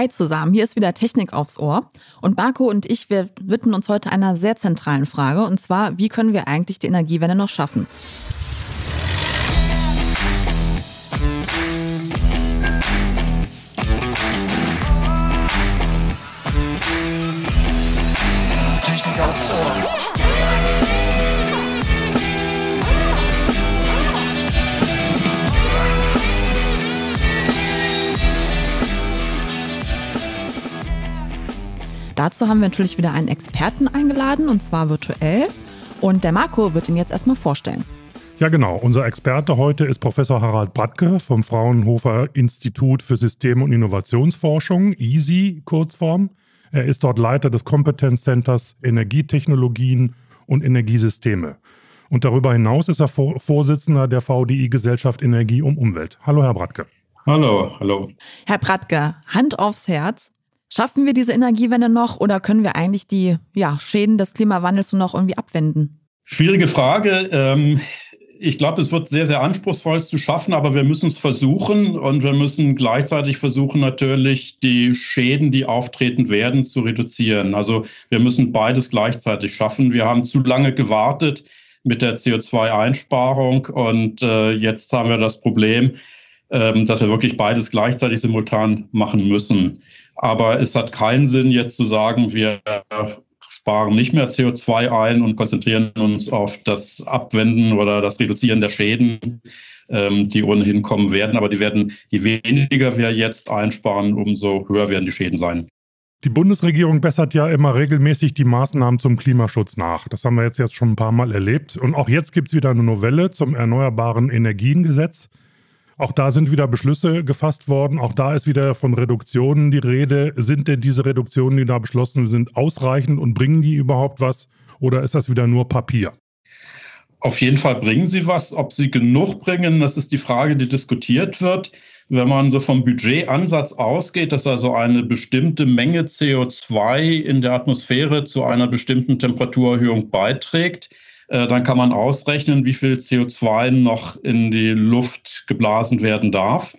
Hi zusammen, hier ist wieder Technik aufs Ohr. Und Marco und ich, wir widmen uns heute einer sehr zentralen Frage, und zwar, wie können wir eigentlich die Energiewende noch schaffen? Technik aufs Ohr. Dazu haben wir natürlich wieder einen Experten eingeladen, und zwar virtuell. Und der Marco wird ihn jetzt erstmal vorstellen. Ja, genau. Unser Experte heute ist Professor Harald Bratke vom Fraunhofer Institut für System- und Innovationsforschung, EASY Kurzform. Er ist dort Leiter des Kompetenzcenters Energietechnologien und Energiesysteme. Und darüber hinaus ist er Vorsitzender der VDI-Gesellschaft Energie um Umwelt. Hallo, Herr Bratke. Hallo, hallo. Herr Bratke, Hand aufs Herz. Schaffen wir diese Energiewende noch oder können wir eigentlich die ja, Schäden des Klimawandels noch irgendwie abwenden? Schwierige Frage. Ähm, ich glaube, es wird sehr, sehr anspruchsvoll zu schaffen, aber wir müssen es versuchen und wir müssen gleichzeitig versuchen, natürlich die Schäden, die auftreten werden, zu reduzieren. Also wir müssen beides gleichzeitig schaffen. Wir haben zu lange gewartet mit der CO2-Einsparung und äh, jetzt haben wir das Problem, ähm, dass wir wirklich beides gleichzeitig simultan machen müssen. Aber es hat keinen Sinn, jetzt zu sagen, wir sparen nicht mehr CO2 ein und konzentrieren uns auf das Abwenden oder das Reduzieren der Schäden, ähm, die ohnehin kommen werden. Aber die werden, je weniger wir jetzt einsparen, umso höher werden die Schäden sein. Die Bundesregierung bessert ja immer regelmäßig die Maßnahmen zum Klimaschutz nach. Das haben wir jetzt, jetzt schon ein paar Mal erlebt. Und auch jetzt gibt es wieder eine Novelle zum Erneuerbaren Energiengesetz. Auch da sind wieder Beschlüsse gefasst worden. Auch da ist wieder von Reduktionen die Rede. Sind denn diese Reduktionen, die da beschlossen sind, ausreichend und bringen die überhaupt was? Oder ist das wieder nur Papier? Auf jeden Fall bringen sie was. Ob sie genug bringen, das ist die Frage, die diskutiert wird. Wenn man so vom Budgetansatz ausgeht, dass also eine bestimmte Menge CO2 in der Atmosphäre zu einer bestimmten Temperaturerhöhung beiträgt, dann kann man ausrechnen, wie viel CO2 noch in die Luft geblasen werden darf.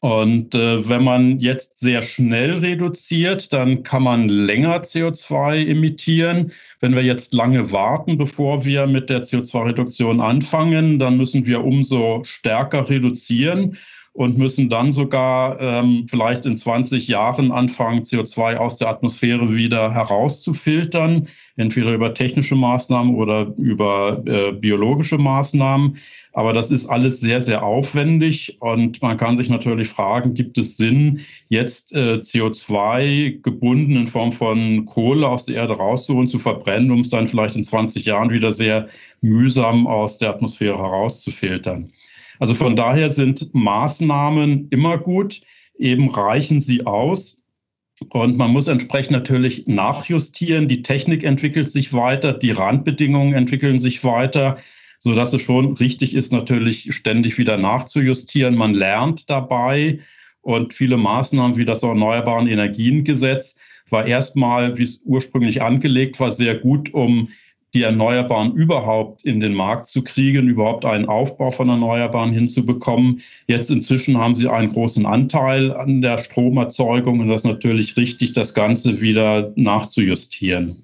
Und äh, wenn man jetzt sehr schnell reduziert, dann kann man länger CO2 emittieren. Wenn wir jetzt lange warten, bevor wir mit der CO2-Reduktion anfangen, dann müssen wir umso stärker reduzieren und müssen dann sogar ähm, vielleicht in 20 Jahren anfangen, CO2 aus der Atmosphäre wieder herauszufiltern entweder über technische Maßnahmen oder über äh, biologische Maßnahmen. Aber das ist alles sehr, sehr aufwendig und man kann sich natürlich fragen, gibt es Sinn, jetzt äh, CO2 gebunden in Form von Kohle aus der Erde rauszuholen, zu verbrennen, um es dann vielleicht in 20 Jahren wieder sehr mühsam aus der Atmosphäre herauszufiltern. Also von daher sind Maßnahmen immer gut, eben reichen sie aus, und man muss entsprechend natürlich nachjustieren. Die Technik entwickelt sich weiter, die Randbedingungen entwickeln sich weiter, so dass es schon richtig ist, natürlich ständig wieder nachzujustieren. Man lernt dabei und viele Maßnahmen wie das Erneuerbaren Energiengesetz war erstmal, wie es ursprünglich angelegt war, sehr gut, um die Erneuerbaren überhaupt in den Markt zu kriegen, überhaupt einen Aufbau von Erneuerbaren hinzubekommen. Jetzt inzwischen haben sie einen großen Anteil an der Stromerzeugung und das ist natürlich richtig, das Ganze wieder nachzujustieren.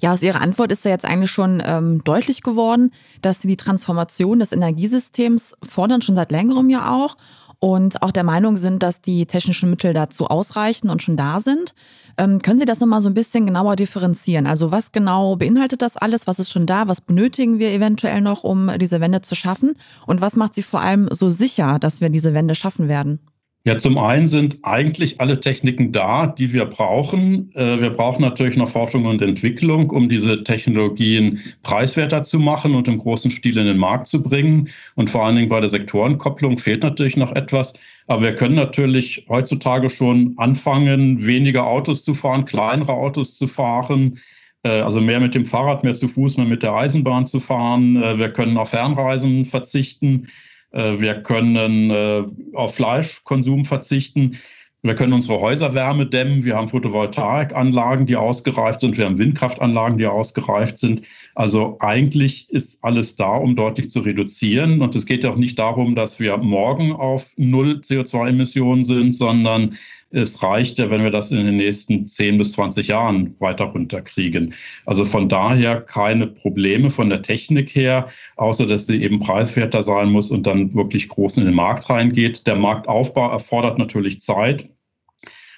Ja, aus Ihrer Antwort ist ja jetzt eigentlich schon ähm, deutlich geworden, dass Sie die Transformation des Energiesystems fordern, schon seit längerem ja auch und auch der Meinung sind, dass die technischen Mittel dazu ausreichen und schon da sind. Ähm, können Sie das nochmal so ein bisschen genauer differenzieren? Also was genau beinhaltet das alles? Was ist schon da? Was benötigen wir eventuell noch, um diese Wende zu schaffen? Und was macht Sie vor allem so sicher, dass wir diese Wende schaffen werden? Ja, zum einen sind eigentlich alle Techniken da, die wir brauchen. Äh, wir brauchen natürlich noch Forschung und Entwicklung, um diese Technologien preiswerter zu machen und im großen Stil in den Markt zu bringen. Und vor allen Dingen bei der Sektorenkopplung fehlt natürlich noch etwas. Aber wir können natürlich heutzutage schon anfangen, weniger Autos zu fahren, kleinere Autos zu fahren, äh, also mehr mit dem Fahrrad, mehr zu Fuß, mehr mit der Eisenbahn zu fahren. Äh, wir können auf Fernreisen verzichten. Äh, wir können auf Fleischkonsum verzichten. Wir können unsere Häuserwärme dämmen. Wir haben Photovoltaikanlagen, die ausgereift sind. Wir haben Windkraftanlagen, die ausgereift sind. Also eigentlich ist alles da, um deutlich zu reduzieren. Und es geht auch nicht darum, dass wir morgen auf null CO2-Emissionen sind, sondern Es reicht ja, wenn wir das in den nächsten 10 bis 20 Jahren weiter runterkriegen. Also von daher keine Probleme von der Technik her, außer dass sie eben preiswerter sein muss und dann wirklich groß in den Markt reingeht. Der Marktaufbau erfordert natürlich Zeit.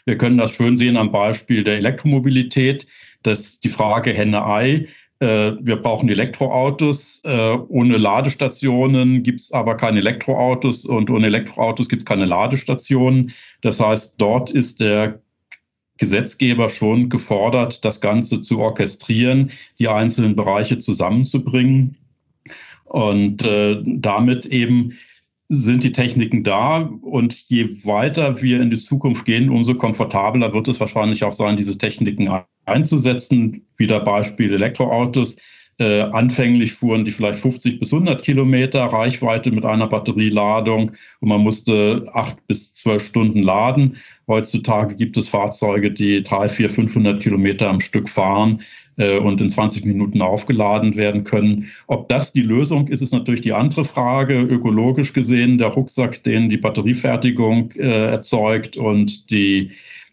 Wir können das schön sehen am Beispiel der Elektromobilität. Das die Frage Henne-Ei. Äh, wir brauchen Elektroautos. Äh, ohne Ladestationen gibt es aber keine Elektroautos und ohne Elektroautos gibt es keine Ladestationen. Das heißt, dort ist der Gesetzgeber schon gefordert, das Ganze zu orchestrieren, die einzelnen Bereiche zusammenzubringen und äh, damit eben sind die Techniken da und je weiter wir in die Zukunft gehen, umso komfortabler wird es wahrscheinlich auch sein, diese Techniken einzusetzen. Wieder Beispiel Elektroautos. Äh, anfänglich fuhren die vielleicht 50 bis 100 Kilometer Reichweite mit einer Batterieladung und man musste acht bis zwölf Stunden laden. Heutzutage gibt es Fahrzeuge, die drei, vier, 500 Kilometer am Stück fahren äh, und in 20 Minuten aufgeladen werden können. Ob das die Lösung ist, ist natürlich die andere Frage. Ökologisch gesehen, der Rucksack, den die Batteriefertigung äh, erzeugt und die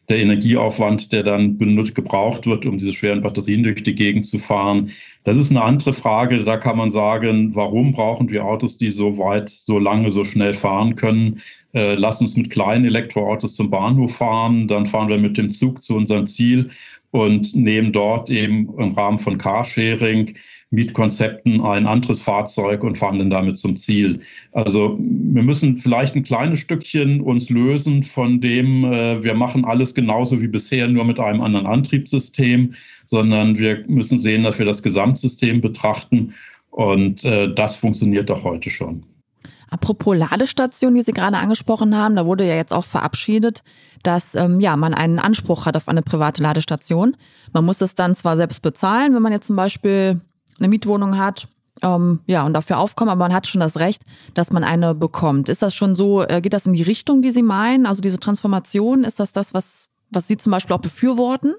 der Energieaufwand, der dann benutzt, gebraucht wird, um diese schweren Batterien durch die Gegend zu fahren. Das ist eine andere Frage. Da kann man sagen, warum brauchen wir Autos, die so weit, so lange, so schnell fahren können? Äh, lass uns mit kleinen Elektroautos zum Bahnhof fahren, dann fahren wir mit dem Zug zu unserem Ziel und nehmen dort eben im Rahmen von Carsharing Mietkonzepten ein anderes Fahrzeug und fahren dann damit zum Ziel. Also wir müssen vielleicht ein kleines Stückchen uns lösen von dem, äh, wir machen alles genauso wie bisher, nur mit einem anderen Antriebssystem, sondern wir müssen sehen, dass wir das Gesamtsystem betrachten und äh, das funktioniert doch heute schon. Apropos Ladestation, die Sie gerade angesprochen haben, da wurde ja jetzt auch verabschiedet, dass ähm, ja, man einen Anspruch hat auf eine private Ladestation. Man muss das dann zwar selbst bezahlen, wenn man jetzt zum Beispiel eine Mietwohnung hat, ähm, ja, und dafür aufkommen, aber man hat schon das Recht, dass man eine bekommt. Ist das schon so, äh, geht das in die Richtung, die Sie meinen? Also diese Transformation, ist das das, was, was Sie zum Beispiel auch befürworten?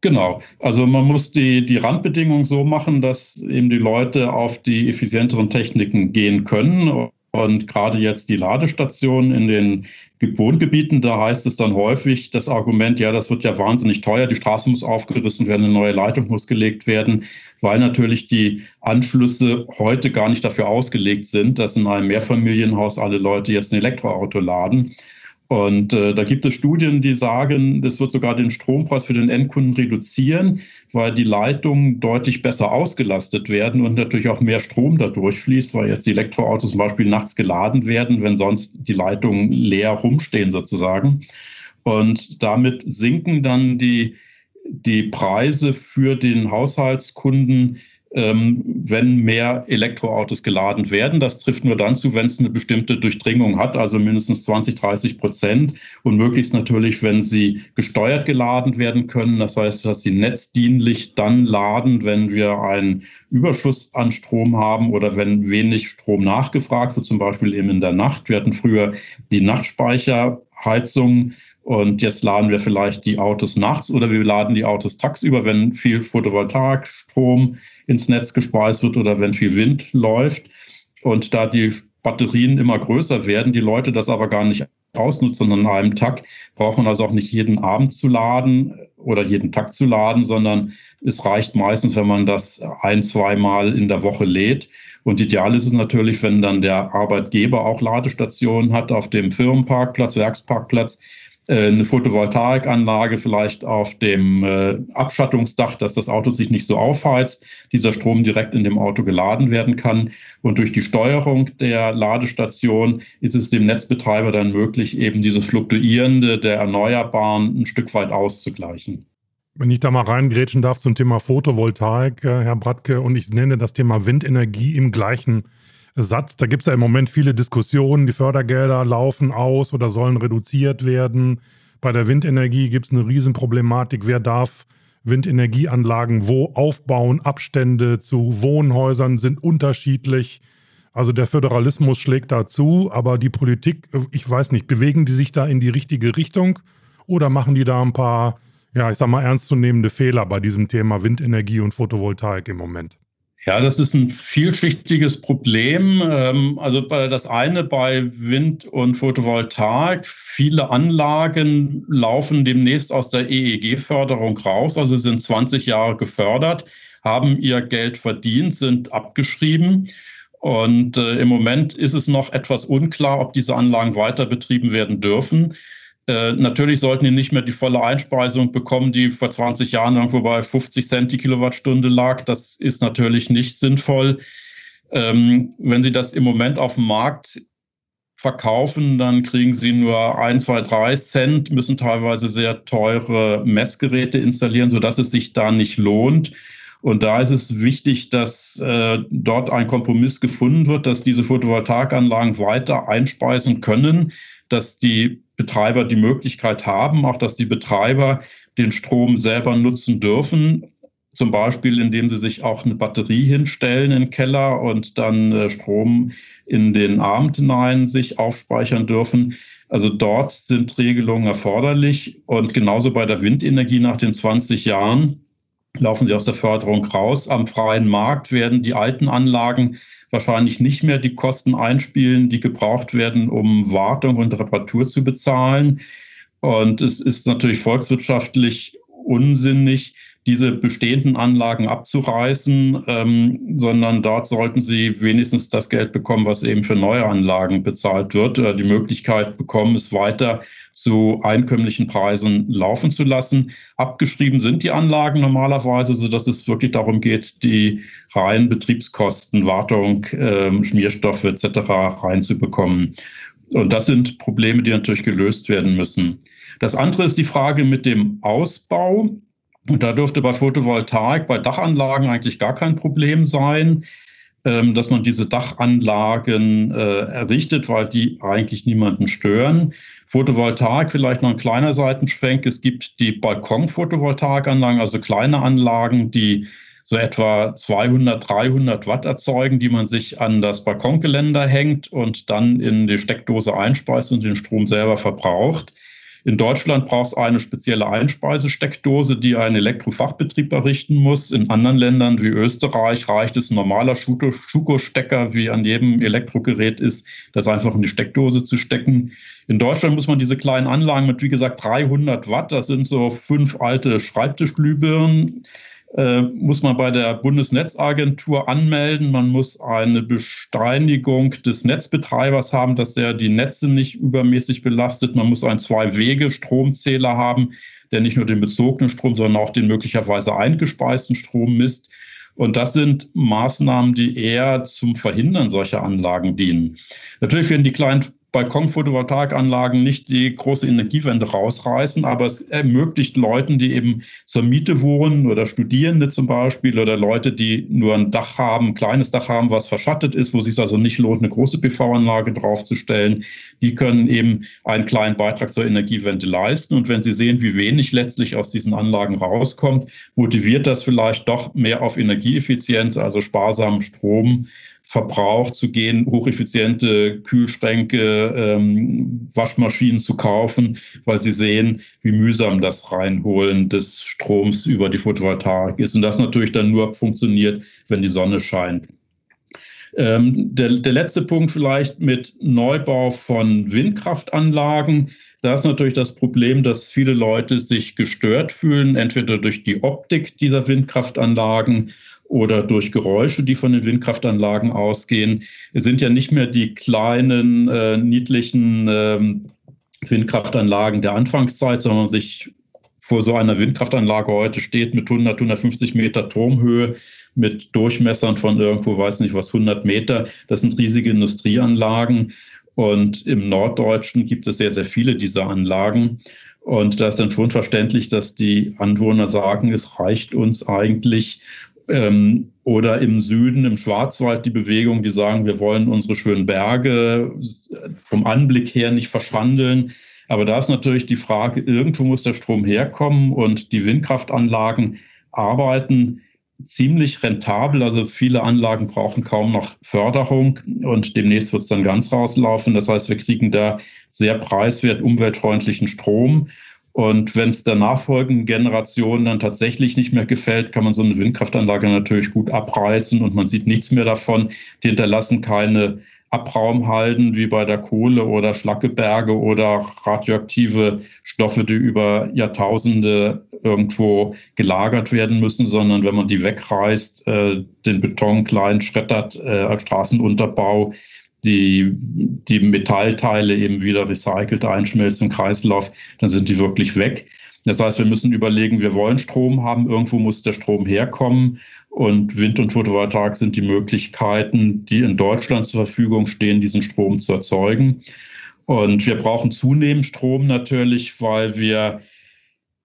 Genau. Also man muss die, die Randbedingungen so machen, dass eben die Leute auf die effizienteren Techniken gehen können. Und gerade jetzt die Ladestationen in den Wohngebieten, da heißt es dann häufig das Argument, ja, das wird ja wahnsinnig teuer, die Straße muss aufgerissen werden, eine neue Leitung muss gelegt werden, weil natürlich die Anschlüsse heute gar nicht dafür ausgelegt sind, dass in einem Mehrfamilienhaus alle Leute jetzt ein Elektroauto laden. Und äh, da gibt es Studien, die sagen, das wird sogar den Strompreis für den Endkunden reduzieren, weil die Leitungen deutlich besser ausgelastet werden und natürlich auch mehr Strom dadurch fließt, weil jetzt die Elektroautos zum Beispiel nachts geladen werden, wenn sonst die Leitungen leer rumstehen sozusagen. Und damit sinken dann die, die Preise für den Haushaltskunden ähm, wenn mehr Elektroautos geladen werden. Das trifft nur dann zu, wenn es eine bestimmte Durchdringung hat, also mindestens 20, 30 Prozent und möglichst natürlich, wenn sie gesteuert geladen werden können. Das heißt, dass sie netzdienlich dann laden, wenn wir einen Überschuss an Strom haben oder wenn wenig Strom nachgefragt wird, zum Beispiel eben in der Nacht. Wir hatten früher die Nachtspeicherheizung. Und jetzt laden wir vielleicht die Autos nachts oder wir laden die Autos tagsüber, wenn viel Photovoltaikstrom ins Netz gespeist wird oder wenn viel Wind läuft. Und da die Batterien immer größer werden, die Leute das aber gar nicht ausnutzen an einem Tag, braucht man also auch nicht jeden Abend zu laden oder jeden Tag zu laden, sondern es reicht meistens, wenn man das ein, zweimal in der Woche lädt. Und ideal ist es natürlich, wenn dann der Arbeitgeber auch Ladestationen hat auf dem Firmenparkplatz, Werksparkplatz, eine Photovoltaikanlage vielleicht auf dem äh, Abschattungsdach, dass das Auto sich nicht so aufheizt, dieser Strom direkt in dem Auto geladen werden kann. Und durch die Steuerung der Ladestation ist es dem Netzbetreiber dann möglich, eben dieses Fluktuierende der Erneuerbaren ein Stück weit auszugleichen. Wenn ich da mal reingrätschen darf zum Thema Photovoltaik, äh, Herr Bratke, und ich nenne das Thema Windenergie im gleichen Satz. Da gibt es ja im Moment viele Diskussionen. Die Fördergelder laufen aus oder sollen reduziert werden. Bei der Windenergie gibt es eine Riesenproblematik. Wer darf Windenergieanlagen wo aufbauen? Abstände zu Wohnhäusern sind unterschiedlich. Also der Föderalismus schlägt dazu, aber die Politik, ich weiß nicht, bewegen die sich da in die richtige Richtung oder machen die da ein paar, ja, ich sag mal, ernstzunehmende Fehler bei diesem Thema Windenergie und Photovoltaik im Moment? Ja, das ist ein vielschichtiges Problem. Ähm, also das eine bei Wind und Photovoltaik. Viele Anlagen laufen demnächst aus der EEG-Förderung raus, also sind 20 Jahre gefördert, haben ihr Geld verdient, sind abgeschrieben. Und äh, im Moment ist es noch etwas unklar, ob diese Anlagen weiter betrieben werden dürfen. Äh, natürlich sollten die nicht mehr die volle Einspeisung bekommen, die vor 20 Jahren irgendwo bei 50 Cent die Kilowattstunde lag. Das ist natürlich nicht sinnvoll. Ähm, wenn Sie das im Moment auf dem Markt verkaufen, dann kriegen Sie nur 1, 2, 3 Cent, müssen teilweise sehr teure Messgeräte installieren, sodass es sich da nicht lohnt. Und da ist es wichtig, dass äh, dort ein Kompromiss gefunden wird, dass diese Photovoltaikanlagen weiter einspeisen können, dass die Betreiber die Möglichkeit haben, auch dass die Betreiber den Strom selber nutzen dürfen. Zum Beispiel, indem sie sich auch eine Batterie hinstellen im Keller und dann äh, Strom in den Abend hinein sich aufspeichern dürfen. Also dort sind Regelungen erforderlich. Und genauso bei der Windenergie nach den 20 Jahren laufen sie aus der Förderung raus. Am freien Markt werden die alten Anlagen wahrscheinlich nicht mehr die Kosten einspielen, die gebraucht werden, um Wartung und Reparatur zu bezahlen. Und es ist natürlich volkswirtschaftlich unsinnig, diese bestehenden Anlagen abzureißen, ähm, sondern dort sollten sie wenigstens das Geld bekommen, was eben für neue Anlagen bezahlt wird, oder die Möglichkeit bekommen, es weiter zu einkömmlichen Preisen laufen zu lassen. Abgeschrieben sind die Anlagen normalerweise, sodass es wirklich darum geht, die reinen Betriebskosten, Wartung, ähm, Schmierstoffe etc. reinzubekommen. Und das sind Probleme, die natürlich gelöst werden müssen. Das andere ist die Frage mit dem Ausbau. Und da dürfte bei Photovoltaik, bei Dachanlagen eigentlich gar kein Problem sein, ähm, dass man diese Dachanlagen äh, errichtet, weil die eigentlich niemanden stören. Photovoltaik, vielleicht noch ein kleiner Seitenschwenk. Es gibt die Balkon-Photovoltaikanlagen, also kleine Anlagen, die so etwa 200, 300 Watt erzeugen, die man sich an das Balkongeländer hängt und dann in die Steckdose einspeist und den Strom selber verbraucht. In Deutschland braucht es eine spezielle Einspeisesteckdose, die ein Elektrofachbetrieb errichten muss. In anderen Ländern wie Österreich reicht es ein normaler Schuko-Stecker, wie an jedem Elektrogerät ist, das einfach in die Steckdose zu stecken. In Deutschland muss man diese kleinen Anlagen mit, wie gesagt, 300 Watt, das sind so fünf alte Schreibtischglühbirnen, äh, muss man bei der Bundesnetzagentur anmelden. Man muss eine Besteinigung des Netzbetreibers haben, dass er die Netze nicht übermäßig belastet. Man muss einen Zwei-Wege-Stromzähler haben, der nicht nur den bezogenen Strom, sondern auch den möglicherweise eingespeisten Strom misst. Und das sind Maßnahmen, die eher zum Verhindern solcher Anlagen dienen. Natürlich werden die kleinen Balkon-Photovoltaikanlagen nicht die große Energiewende rausreißen, aber es ermöglicht Leuten, die eben zur Miete wohnen oder Studierende zum Beispiel oder Leute, die nur ein Dach haben, ein kleines Dach haben, was verschattet ist, wo es sich also nicht lohnt, eine große PV-Anlage draufzustellen, die können eben einen kleinen Beitrag zur Energiewende leisten. Und wenn sie sehen, wie wenig letztlich aus diesen Anlagen rauskommt, motiviert das vielleicht doch mehr auf Energieeffizienz, also sparsamen Strom Verbrauch zu gehen, hocheffiziente Kühlschränke, ähm, Waschmaschinen zu kaufen, weil sie sehen, wie mühsam das Reinholen des Stroms über die Photovoltaik ist. Und das natürlich dann nur funktioniert, wenn die Sonne scheint. Ähm, der, der letzte Punkt vielleicht mit Neubau von Windkraftanlagen. Da ist natürlich das Problem, dass viele Leute sich gestört fühlen, entweder durch die Optik dieser Windkraftanlagen oder durch Geräusche, die von den Windkraftanlagen ausgehen. Sind ja nicht mehr die kleinen, äh, niedlichen ähm, Windkraftanlagen der Anfangszeit, sondern sich vor so einer Windkraftanlage heute steht mit 100, 150 Meter Turmhöhe, mit Durchmessern von irgendwo, weiß nicht was, 100 Meter. Das sind riesige Industrieanlagen. Und im Norddeutschen gibt es sehr, sehr viele dieser Anlagen. Und da ist dann schon verständlich, dass die Anwohner sagen, es reicht uns eigentlich, ähm, oder im Süden, im Schwarzwald, die Bewegung, die sagen, wir wollen unsere schönen Berge vom Anblick her nicht verschandeln. Aber da ist natürlich die Frage, irgendwo muss der Strom herkommen und die Windkraftanlagen arbeiten ziemlich rentabel. Also viele Anlagen brauchen kaum noch Förderung und demnächst wird es dann ganz rauslaufen. Das heißt, wir kriegen da sehr preiswert umweltfreundlichen Strom. Und wenn es der nachfolgenden Generation dann tatsächlich nicht mehr gefällt, kann man so eine Windkraftanlage natürlich gut abreißen und man sieht nichts mehr davon. Die hinterlassen keine Abraumhalden wie bei der Kohle oder Schlackeberge oder radioaktive Stoffe, die über Jahrtausende irgendwo gelagert werden müssen, sondern wenn man die wegreißt, äh, den Beton klein schreddert äh, als Straßenunterbau, die, die Metallteile eben wieder recycelt einschmelzen im Kreislauf, dann sind die wirklich weg. Das heißt, wir müssen überlegen, wir wollen Strom haben, irgendwo muss der Strom herkommen und Wind und Photovoltaik sind die Möglichkeiten, die in Deutschland zur Verfügung stehen, diesen Strom zu erzeugen. Und wir brauchen zunehmend Strom natürlich, weil wir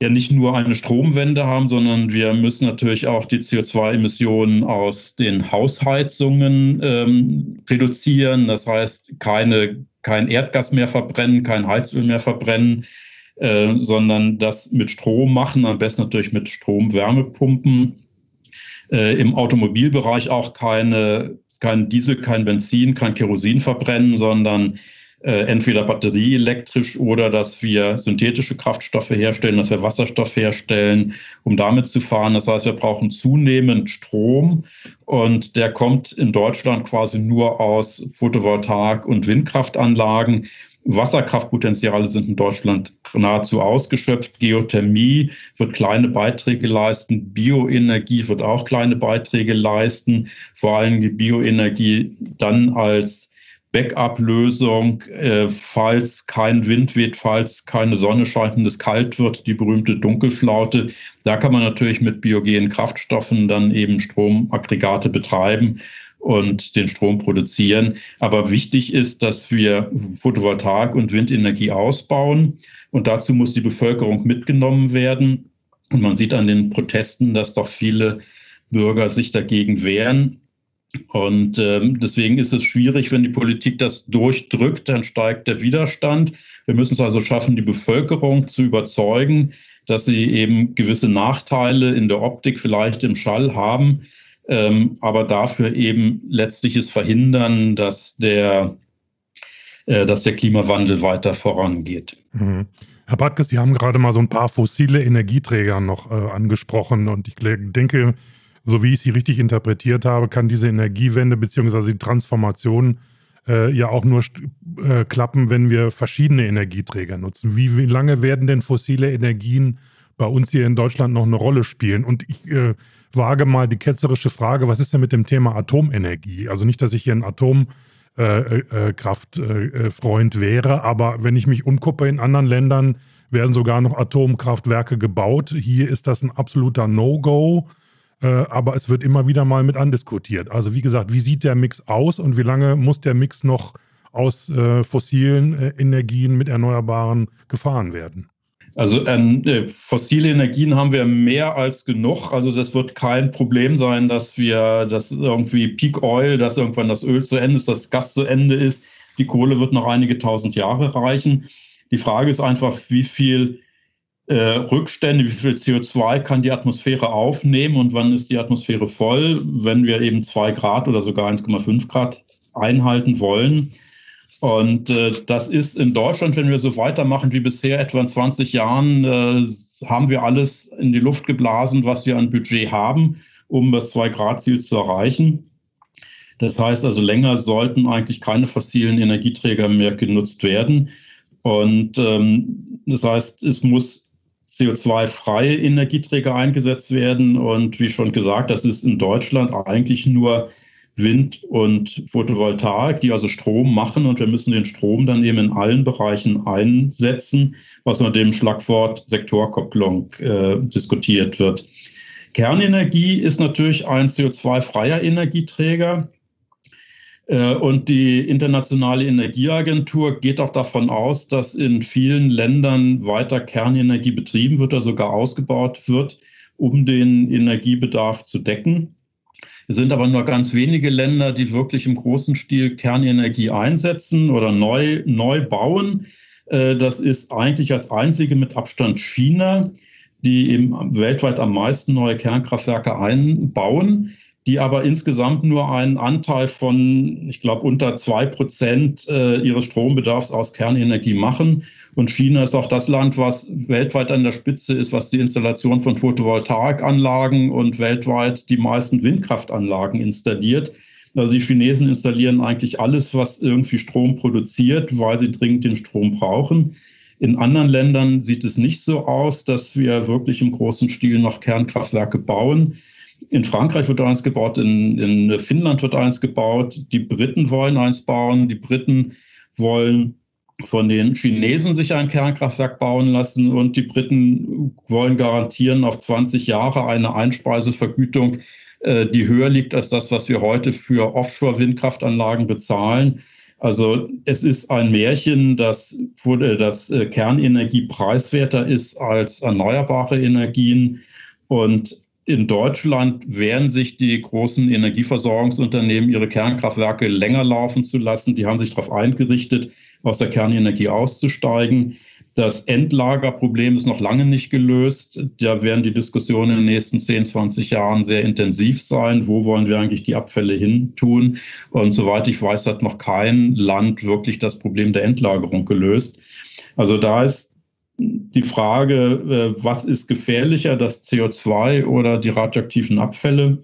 ja nicht nur eine Stromwende haben, sondern wir müssen natürlich auch die CO2-Emissionen aus den Hausheizungen ähm, reduzieren. Das heißt, keine, kein Erdgas mehr verbrennen, kein Heizöl mehr verbrennen, äh, sondern das mit Strom machen, am besten natürlich mit Stromwärmepumpen. Äh, Im Automobilbereich auch keine, kein Diesel, kein Benzin, kein Kerosin verbrennen, sondern entweder batterieelektrisch oder dass wir synthetische Kraftstoffe herstellen, dass wir Wasserstoff herstellen, um damit zu fahren. Das heißt, wir brauchen zunehmend Strom und der kommt in Deutschland quasi nur aus Photovoltaik und Windkraftanlagen. Wasserkraftpotenziale sind in Deutschland nahezu ausgeschöpft. Geothermie wird kleine Beiträge leisten. Bioenergie wird auch kleine Beiträge leisten. Vor allem die Bioenergie dann als Backup-Lösung, äh, falls kein Wind weht, falls keine Sonne scheint und es kalt wird, die berühmte Dunkelflaute. Da kann man natürlich mit biogenen Kraftstoffen dann eben Stromaggregate betreiben und den Strom produzieren. Aber wichtig ist, dass wir Photovoltaik und Windenergie ausbauen. Und dazu muss die Bevölkerung mitgenommen werden. Und man sieht an den Protesten, dass doch viele Bürger sich dagegen wehren. Und ähm, deswegen ist es schwierig, wenn die Politik das durchdrückt, dann steigt der Widerstand. Wir müssen es also schaffen, die Bevölkerung zu überzeugen, dass sie eben gewisse Nachteile in der Optik, vielleicht im Schall haben, ähm, aber dafür eben letztlich es verhindern, dass der, äh, dass der Klimawandel weiter vorangeht. Mhm. Herr Badke, Sie haben gerade mal so ein paar fossile Energieträger noch äh, angesprochen und ich denke, so wie ich sie richtig interpretiert habe, kann diese Energiewende bzw. die Transformation äh, ja auch nur äh, klappen, wenn wir verschiedene Energieträger nutzen. Wie, wie, lange werden denn fossile Energien bei uns hier in Deutschland noch eine Rolle spielen? Und ich äh, wage mal die ketzerische Frage, was ist denn mit dem Thema Atomenergie? Also nicht, dass ich hier ein Atomkraftfreund wäre, aber wenn ich mich umgucke in anderen Ländern, werden sogar noch Atomkraftwerke gebaut. Hier ist das ein absoluter No-Go. Äh, aber es wird immer wieder mal mit andiskutiert. Also wie gesagt, wie sieht der Mix aus und wie lange muss der Mix noch aus äh, fossilen äh, Energien mit erneuerbaren gefahren werden? Also äh, fossile Energien haben wir mehr als genug. Also das wird kein Problem sein, dass wir das irgendwie Peak Oil, dass irgendwann das Öl zu Ende ist, das Gas zu Ende ist. Die Kohle wird noch einige tausend Jahre reichen. Die Frage ist einfach, wie viel Rückstände, wie viel CO2 kann die Atmosphäre aufnehmen und wann ist die Atmosphäre voll, wenn wir eben 2 Grad oder sogar 1,5 Grad einhalten wollen. Und äh, das ist in Deutschland, wenn wir so weitermachen wie bisher, etwa in 20 Jahren, äh, haben wir alles in die Luft geblasen, was wir an Budget haben, um das 2-Grad-Ziel zu erreichen. Das heißt also, länger sollten eigentlich keine fossilen Energieträger mehr genutzt werden. Und ähm, das heißt, es muss CO2-freie Energieträger eingesetzt werden. Und wie schon gesagt, das ist in Deutschland eigentlich nur Wind und Photovoltaik, die also Strom machen. Und wir müssen den Strom dann eben in allen Bereichen einsetzen, was unter dem Schlagwort Sektorkopplung äh, diskutiert wird. Kernenergie ist natürlich ein CO2-freier Energieträger. Äh, und die Internationale Energieagentur geht auch davon aus, dass in vielen Ländern weiter Kernenergie betrieben wird oder sogar ausgebaut wird, um den Energiebedarf zu decken. Es sind aber nur ganz wenige Länder, die wirklich im großen Stil Kernenergie einsetzen oder neu, neu bauen. Äh, das ist eigentlich als einzige mit Abstand China, die eben weltweit am meisten neue Kernkraftwerke einbauen. Die aber insgesamt nur einen Anteil von, ich glaube, unter zwei Prozent äh, ihres Strombedarfs aus Kernenergie machen. Und China ist auch das Land, was weltweit an der Spitze ist, was die Installation von Photovoltaikanlagen und weltweit die meisten Windkraftanlagen installiert. Also die Chinesen installieren eigentlich alles, was irgendwie Strom produziert, weil sie dringend den Strom brauchen. In anderen Ländern sieht es nicht so aus, dass wir wirklich im großen Stil noch Kernkraftwerke bauen. In Frankreich wird eins gebaut, in, in Finnland wird eins gebaut, die Briten wollen eins bauen, die Briten wollen von den Chinesen sich ein Kernkraftwerk bauen lassen und die Briten wollen garantieren auf 20 Jahre eine Einspeisevergütung, äh, die höher liegt als das, was wir heute für Offshore-Windkraftanlagen bezahlen. Also es ist ein Märchen, dass, dass äh, Kernenergie preiswerter ist als erneuerbare Energien. Und in Deutschland wehren sich die großen Energieversorgungsunternehmen, ihre Kernkraftwerke länger laufen zu lassen. Die haben sich darauf eingerichtet, aus der Kernenergie auszusteigen. Das Endlagerproblem ist noch lange nicht gelöst. Da werden die Diskussionen in den nächsten 10, 20 Jahren sehr intensiv sein. Wo wollen wir eigentlich die Abfälle hin tun? Und soweit ich weiß, hat noch kein Land wirklich das Problem der Endlagerung gelöst. Also da ist die Frage, äh, was ist gefährlicher, das CO2 oder die radioaktiven Abfälle?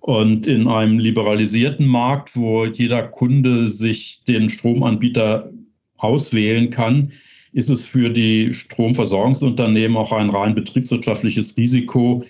Und in einem liberalisierten Markt, wo jeder Kunde sich den Stromanbieter auswählen kann, ist es für die Stromversorgungsunternehmen auch ein rein betriebswirtschaftliches Risiko,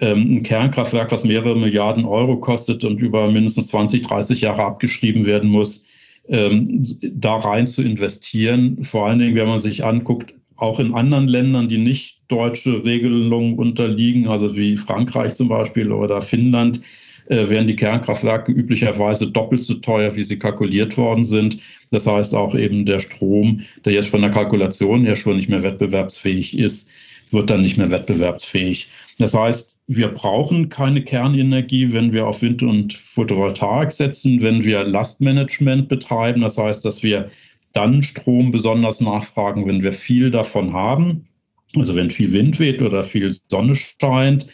ähm, ein Kernkraftwerk, was mehrere Milliarden Euro kostet und über mindestens 20, 30 Jahre abgeschrieben werden muss, ähm, da rein zu investieren. Vor allen Dingen, wenn man sich anguckt, auch in anderen Ländern, die nicht deutsche Regelungen unterliegen, also wie Frankreich zum Beispiel oder Finnland, äh, werden die Kernkraftwerke üblicherweise doppelt so teuer, wie sie kalkuliert worden sind. Das heißt auch eben der Strom, der jetzt von der Kalkulation her schon nicht mehr wettbewerbsfähig ist, wird dann nicht mehr wettbewerbsfähig. Das heißt, wir brauchen keine Kernenergie, wenn wir auf Wind- und Photovoltaik setzen, wenn wir Lastmanagement betreiben. Das heißt, dass wir dann Strom besonders nachfragen, wenn wir viel davon haben. Also wenn viel Wind weht oder viel Sonne scheint,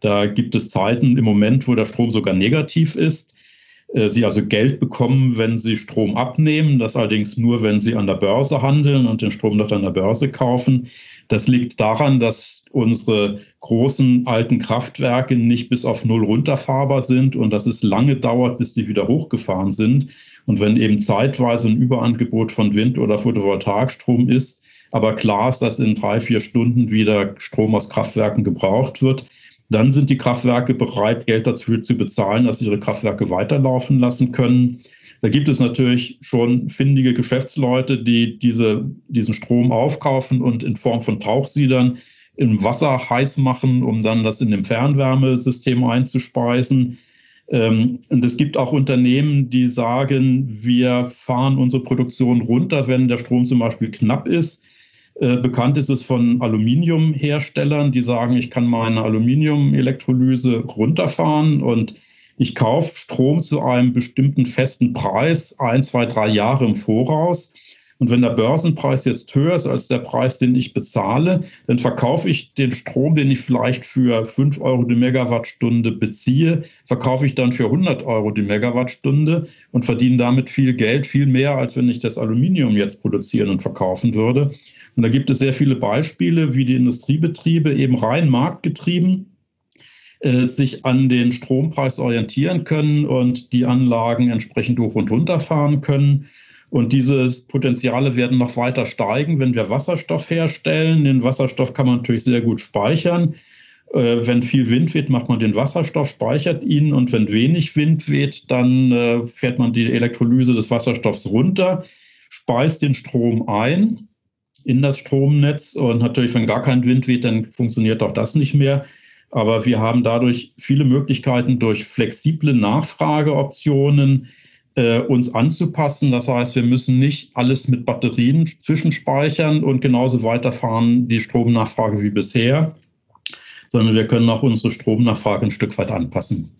da gibt es Zeiten im Moment, wo der Strom sogar negativ ist. Äh, sie also Geld bekommen, wenn Sie Strom abnehmen, das allerdings nur, wenn Sie an der Börse handeln und den Strom dort an der Börse kaufen. Das liegt daran, dass unsere großen alten Kraftwerke nicht bis auf Null runterfahrbar sind und dass es lange dauert, bis die wieder hochgefahren sind. Und wenn eben zeitweise ein Überangebot von Wind- oder Photovoltaikstrom ist, aber klar ist, dass in drei, vier Stunden wieder Strom aus Kraftwerken gebraucht wird, dann sind die Kraftwerke bereit, Geld dafür zu bezahlen, dass sie ihre Kraftwerke weiterlaufen lassen können. Da gibt es natürlich schon findige Geschäftsleute, die diese, diesen Strom aufkaufen und in Form von Tauchsiedern im Wasser heiß machen, um dann das in dem Fernwärmesystem einzuspeisen. Ähm, und es gibt auch Unternehmen, die sagen, wir fahren unsere Produktion runter, wenn der Strom zum Beispiel knapp ist. Äh, bekannt ist es von Aluminiumherstellern, die sagen, ich kann meine Aluminiumelektrolyse runterfahren und ich kaufe Strom zu einem bestimmten festen Preis, ein, zwei, drei Jahre im Voraus. Und wenn der Börsenpreis jetzt höher ist als der Preis, den ich bezahle, dann verkaufe ich den Strom, den ich vielleicht für 5 Euro die Megawattstunde beziehe, verkaufe ich dann für 100 Euro die Megawattstunde und verdiene damit viel Geld, viel mehr, als wenn ich das Aluminium jetzt produzieren und verkaufen würde. Und da gibt es sehr viele Beispiele, wie die Industriebetriebe eben rein marktgetrieben äh, sich an den Strompreis orientieren können und die Anlagen entsprechend hoch und runter fahren können. Und diese Potenziale werden noch weiter steigen, wenn wir Wasserstoff herstellen. Den Wasserstoff kann man natürlich sehr gut speichern. Äh, wenn viel Wind weht, macht man den Wasserstoff, speichert ihn. Und wenn wenig Wind weht, dann äh, fährt man die Elektrolyse des Wasserstoffs runter, speist den Strom ein in das Stromnetz. Und natürlich, wenn gar kein Wind weht, dann funktioniert auch das nicht mehr. Aber wir haben dadurch viele Möglichkeiten, durch flexible Nachfrageoptionen äh, uns anzupassen. Das heißt, wir müssen nicht alles mit Batterien zwischenspeichern und genauso weiterfahren die Stromnachfrage wie bisher, sondern wir können auch unsere Stromnachfrage ein Stück weit anpassen.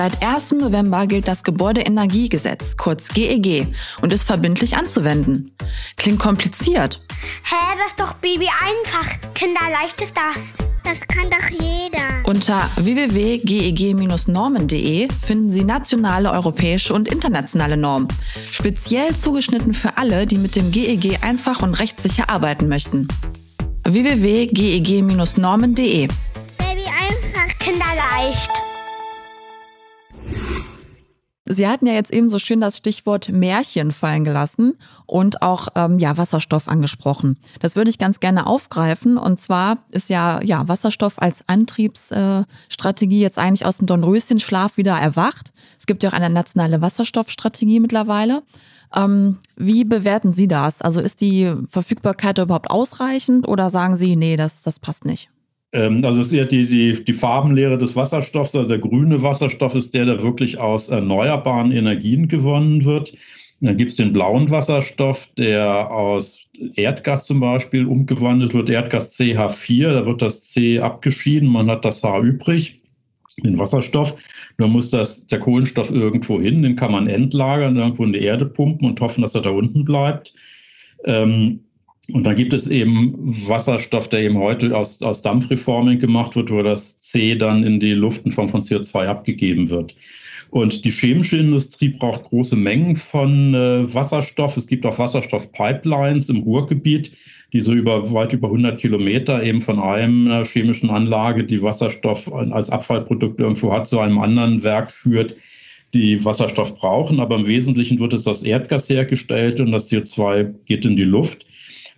Seit 1. November gilt das Gebäudeenergiegesetz, kurz GEG, und ist verbindlich anzuwenden. Klingt kompliziert. Hä, das ist doch Baby einfach. Kinderleicht ist das. Das kann doch jeder. Unter www.geg-normen.de finden Sie nationale, europäische und internationale Normen. Speziell zugeschnitten für alle, die mit dem GEG einfach und rechtssicher arbeiten möchten. www.geg-normen.de Baby einfach, kinderleicht. Sie hatten ja jetzt eben so schön das Stichwort Märchen fallen gelassen und auch ähm, ja Wasserstoff angesprochen. Das würde ich ganz gerne aufgreifen. Und zwar ist ja ja Wasserstoff als Antriebsstrategie äh, jetzt eigentlich aus dem Dornröschenschlaf wieder erwacht. Es gibt ja auch eine nationale Wasserstoffstrategie mittlerweile. Ähm, wie bewerten Sie das? Also ist die Verfügbarkeit überhaupt ausreichend oder sagen Sie, nee, das, das passt nicht? Ähm, also es ist eher die, die, die Farbenlehre des Wasserstoffs. Also der grüne Wasserstoff ist der, der wirklich aus erneuerbaren Energien gewonnen wird. Dann gibt es den blauen Wasserstoff, der aus Erdgas zum Beispiel umgewandelt wird, Erdgas CH4, da wird das C abgeschieden, man hat das H übrig, den Wasserstoff. Nur muss das, der Kohlenstoff irgendwo hin, den kann man entlagern, irgendwo in die Erde pumpen und hoffen, dass er da unten bleibt. Ähm, und dann gibt es eben Wasserstoff, der eben heute aus, aus Dampfreforming gemacht wird, wo das C dann in die Luft in Form von CO2 abgegeben wird. Und die chemische Industrie braucht große Mengen von äh, Wasserstoff. Es gibt auch Wasserstoffpipelines im Ruhrgebiet, die so über weit über 100 Kilometer eben von einer chemischen Anlage, die Wasserstoff als Abfallprodukt irgendwo hat, zu einem anderen Werk führt, die Wasserstoff brauchen. Aber im Wesentlichen wird es aus Erdgas hergestellt und das CO2 geht in die Luft.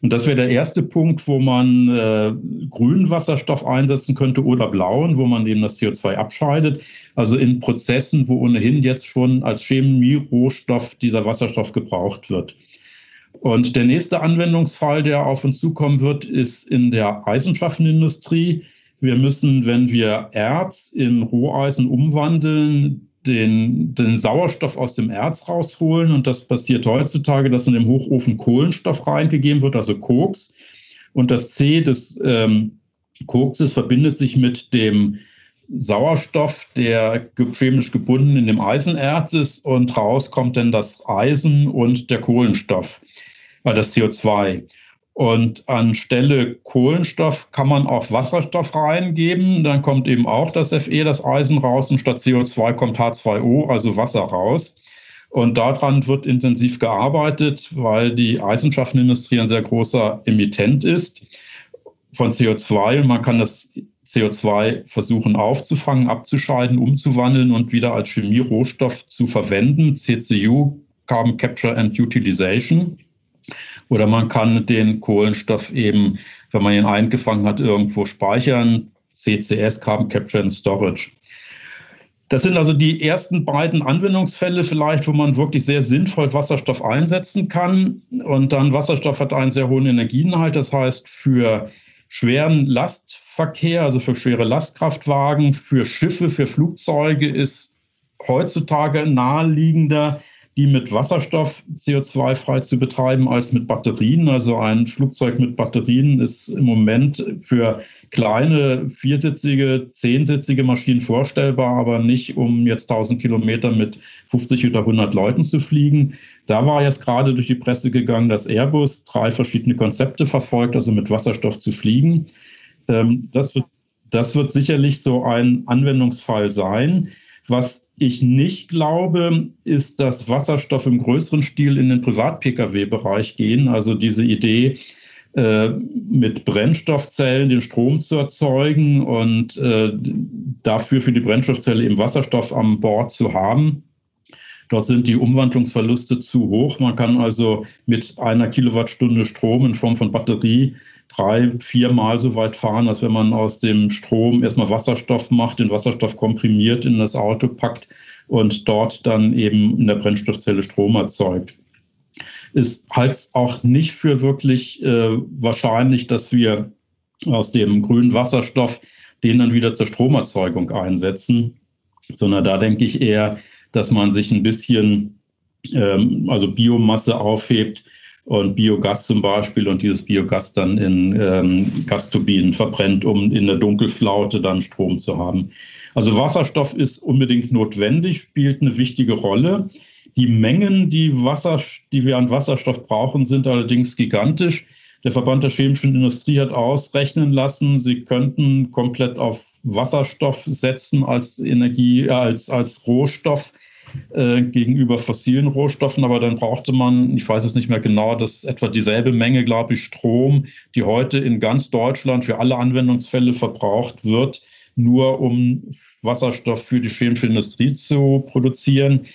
Und das wäre der erste Punkt, wo man äh, grünen Wasserstoff einsetzen könnte oder blauen, wo man eben das CO2 abscheidet. Also in Prozessen, wo ohnehin jetzt schon als Chemie-Rohstoff dieser Wasserstoff gebraucht wird. Und der nächste Anwendungsfall, der auf uns zukommen wird, ist in der Eisenschaftenindustrie. Wir müssen, wenn wir Erz in Roheisen umwandeln, den, den Sauerstoff aus dem Erz rausholen. Und das passiert heutzutage, dass in dem Hochofen Kohlenstoff reingegeben wird, also Koks. Und das C des ähm, Kokses verbindet sich mit dem Sauerstoff, der chemisch gebunden in dem Eisenerz ist. Und raus kommt dann das Eisen und der Kohlenstoff, äh, das CO2. Und anstelle Kohlenstoff kann man auch Wasserstoff reingeben. Dann kommt eben auch das Fe, das Eisen raus und statt CO2 kommt H2O, also Wasser raus. Und daran wird intensiv gearbeitet, weil die Eisenschaftenindustrie ein sehr großer Emittent ist von CO2. Man kann das CO2 versuchen aufzufangen, abzuscheiden, umzuwandeln und wieder als Chemierohstoff zu verwenden. CCU, Carbon Capture and Utilization. Oder man kann den Kohlenstoff eben, wenn man ihn eingefangen hat, irgendwo speichern. CCS, Carbon Capture and Storage. Das sind also die ersten beiden Anwendungsfälle vielleicht, wo man wirklich sehr sinnvoll Wasserstoff einsetzen kann. Und dann Wasserstoff hat einen sehr hohen Energieinhalt. Das heißt, für schweren Lastverkehr, also für schwere Lastkraftwagen, für Schiffe, für Flugzeuge ist heutzutage naheliegender, die mit Wasserstoff CO2-frei zu betreiben als mit Batterien. Also ein Flugzeug mit Batterien ist im Moment für kleine viersitzige, zehnsitzige Maschinen vorstellbar, aber nicht um jetzt 1000 Kilometer mit 50 oder 100 Leuten zu fliegen. Da war jetzt gerade durch die Presse gegangen, dass Airbus drei verschiedene Konzepte verfolgt, also mit Wasserstoff zu fliegen. Ähm, das wird, das wird sicherlich so ein Anwendungsfall sein. Was ich nicht glaube, ist, dass Wasserstoff im größeren Stil in den Privat-Pkw-Bereich gehen. Also diese Idee, äh, mit Brennstoffzellen den Strom zu erzeugen und äh, dafür für die Brennstoffzelle eben Wasserstoff an Bord zu haben. Dort sind die Umwandlungsverluste zu hoch. Man kann also mit einer Kilowattstunde Strom in Form von Batterie drei, viermal so weit fahren, als wenn man aus dem Strom erstmal Wasserstoff macht, den Wasserstoff komprimiert in das Auto packt und dort dann eben in der Brennstoffzelle Strom erzeugt. Ist halt auch nicht für wirklich äh, wahrscheinlich, dass wir aus dem grünen Wasserstoff den dann wieder zur Stromerzeugung einsetzen, sondern da denke ich eher, dass man sich ein bisschen, ähm, also Biomasse aufhebt, und Biogas zum Beispiel und dieses Biogas dann in ähm, Gasturbinen verbrennt, um in der Dunkelflaute dann Strom zu haben. Also Wasserstoff ist unbedingt notwendig, spielt eine wichtige Rolle. Die Mengen, die, Wasser, die wir an Wasserstoff brauchen, sind allerdings gigantisch. Der Verband der chemischen Industrie hat ausrechnen lassen, sie könnten komplett auf Wasserstoff setzen als Energie, äh, als, als Rohstoff äh, gegenüber fossilen Rohstoffen, aber dann brauchte man, ich weiß es nicht mehr genau, das ist etwa dieselbe Menge, glaube ich, Strom, die heute in ganz Deutschland für alle Anwendungsfälle verbraucht wird, nur um Wasserstoff für die chemische Industrie zu produzieren.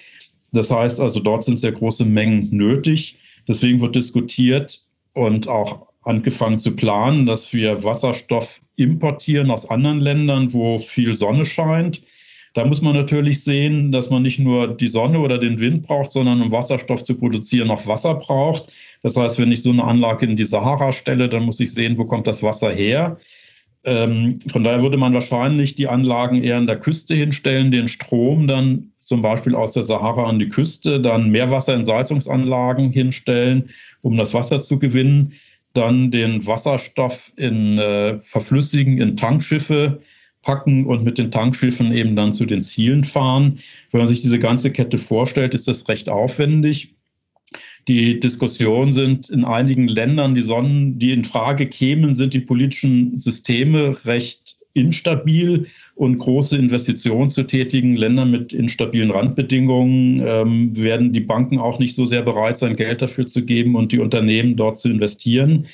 Das heißt also, dort sind sehr große Mengen nötig. Deswegen wird diskutiert und auch angefangen zu planen, dass wir Wasserstoff importieren aus anderen Ländern, wo viel Sonne scheint. Da muss man natürlich sehen, dass man nicht nur die Sonne oder den Wind braucht, sondern um Wasserstoff zu produzieren auch Wasser braucht. Das heißt, wenn ich so eine Anlage in die Sahara stelle, dann muss ich sehen, wo kommt das Wasser her. Ähm, von daher würde man wahrscheinlich die Anlagen eher an der Küste hinstellen, den Strom dann zum Beispiel aus der Sahara an die Küste, dann Meerwasserentsalzungsanlagen hinstellen, um das Wasser zu gewinnen, dann den Wasserstoff in äh, verflüssigen in Tankschiffe packen und mit den Tankschiffen eben dann zu den Zielen fahren. Wenn man sich diese ganze Kette vorstellt, ist das recht aufwendig. Die Diskussionen sind in einigen Ländern, die Sonnen, die in Frage kämen, sind die politischen Systeme recht instabil und große Investitionen zu tätigen. Länder mit instabilen Randbedingungen ähm, werden die Banken auch nicht so sehr bereit sein, Geld dafür zu geben und die Unternehmen dort zu investieren.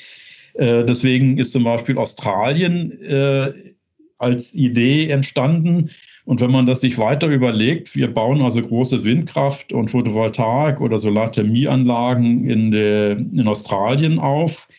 Äh, deswegen ist zum Beispiel Australien äh, als Idee entstanden, und wenn man das sich weiter überlegt, wir bauen also große Windkraft- und Photovoltaik- oder Solarthermieanlagen in, der, in Australien auf,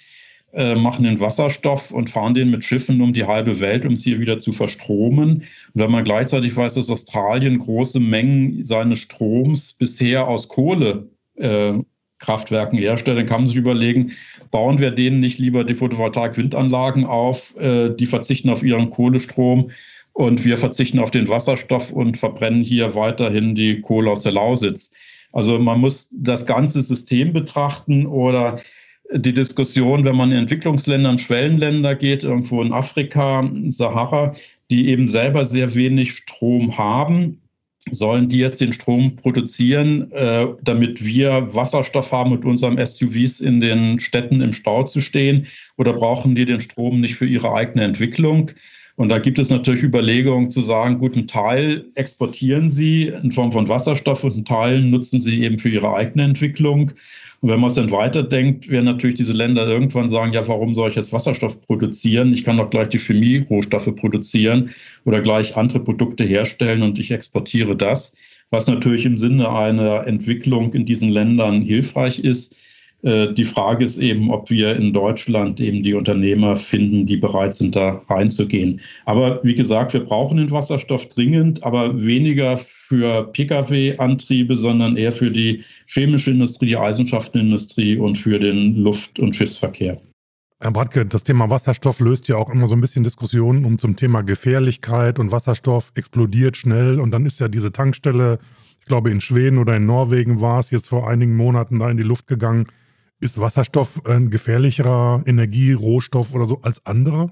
äh, machen den Wasserstoff und fahren den mit Schiffen um die halbe Welt, um es hier wieder zu verstromen. Und wenn man gleichzeitig weiß, dass Australien große Mengen seines Stroms bisher aus Kohlekraftwerken äh, herstellt, dann kann man sich überlegen, bauen wir denen nicht lieber die Photovoltaik-Windanlagen auf, äh, die verzichten auf ihren Kohlestrom und wir verzichten auf den Wasserstoff und verbrennen hier weiterhin die Kohle aus der Lausitz. Also man muss das ganze System betrachten oder die Diskussion, wenn man in Entwicklungsländern, Schwellenländer geht, irgendwo in Afrika, Sahara, die eben selber sehr wenig Strom haben, sollen die jetzt den Strom produzieren, äh, damit wir Wasserstoff haben mit unserem SUVs in den Städten im Stau zu stehen? Oder brauchen die den Strom nicht für ihre eigene Entwicklung? Und da gibt es natürlich Überlegungen zu sagen, gut, einen Teil exportieren sie in Form von Wasserstoff und einen Teil nutzen sie eben für ihre eigene Entwicklung. Und wenn man es dann weiterdenkt, werden natürlich diese Länder irgendwann sagen, ja, warum soll ich jetzt Wasserstoff produzieren? Ich kann doch gleich die Chemierohstoffe produzieren oder gleich andere Produkte herstellen und ich exportiere das, was natürlich im Sinne einer Entwicklung in diesen Ländern hilfreich ist. Äh, die Frage ist eben, ob wir in Deutschland eben die Unternehmer finden, die bereit sind, da reinzugehen. Aber wie gesagt, wir brauchen den Wasserstoff dringend, aber weniger für Pkw-Antriebe, sondern eher für die chemische Industrie, die Eisenschaftenindustrie und für den Luft- und Schiffsverkehr. Herr Bradke, das Thema Wasserstoff löst ja auch immer so ein bisschen Diskussionen um zum Thema Gefährlichkeit und Wasserstoff explodiert schnell und dann ist ja diese Tankstelle, ich glaube in Schweden oder in Norwegen war es jetzt vor einigen Monaten da in die Luft gegangen. Ist Wasserstoff ein gefährlicherer Energierohstoff oder so als andere?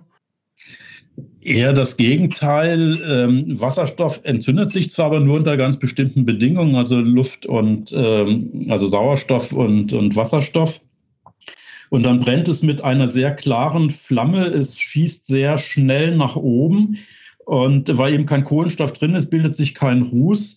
Eher das Gegenteil. Ähm, Wasserstoff entzündet sich zwar aber nur unter ganz bestimmten Bedingungen, also Luft und ähm, also Sauerstoff und, und Wasserstoff. Und dann brennt es mit einer sehr klaren Flamme. Es schießt sehr schnell nach oben. Und weil eben kein Kohlenstoff drin ist, bildet sich kein Ruß.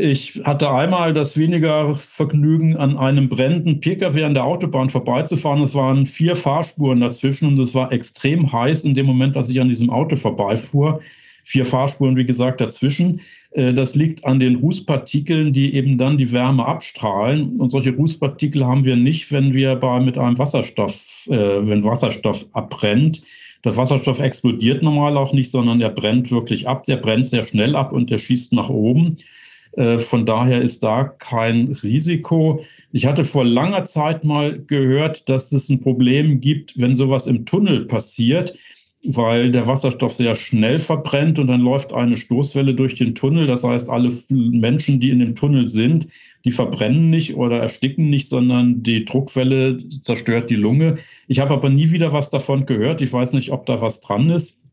Ich hatte einmal das weniger Vergnügen, an einem brennenden Pkw an der Autobahn vorbeizufahren. Es waren vier Fahrspuren dazwischen und es war extrem heiß in dem Moment, als ich an diesem Auto vorbeifuhr. Vier Fahrspuren, wie gesagt, dazwischen. Äh, das liegt an den Rußpartikeln, die eben dann die Wärme abstrahlen. Und solche Rußpartikel haben wir nicht, wenn wir bei, mit einem Wasserstoff, äh, wenn Wasserstoff abbrennt. Der Wasserstoff explodiert normal auch nicht, sondern er brennt wirklich ab. Der brennt sehr schnell ab und der schießt nach oben. Äh, von daher ist da kein Risiko. Ich hatte vor langer Zeit mal gehört, dass es ein Problem gibt, wenn sowas im Tunnel passiert, weil der Wasserstoff sehr schnell verbrennt und dann läuft eine Stoßwelle durch den Tunnel. Das heißt, alle Menschen, die in dem Tunnel sind, die verbrennen nicht oder ersticken nicht, sondern die Druckwelle zerstört die Lunge. Ich habe aber nie wieder was davon gehört. Ich weiß nicht, ob da was dran ist.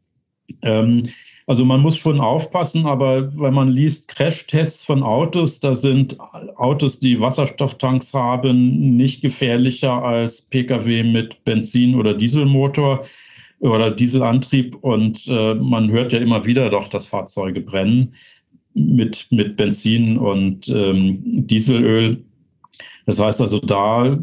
Ähm, also man muss schon aufpassen, aber wenn man liest Crashtests von Autos, da sind Autos, die Wasserstofftanks haben, nicht gefährlicher als Pkw mit Benzin- oder Dieselmotor oder Dieselantrieb. Und äh, man hört ja immer wieder doch, dass Fahrzeuge brennen mit, mit Benzin und ähm, Dieselöl. Das heißt also, da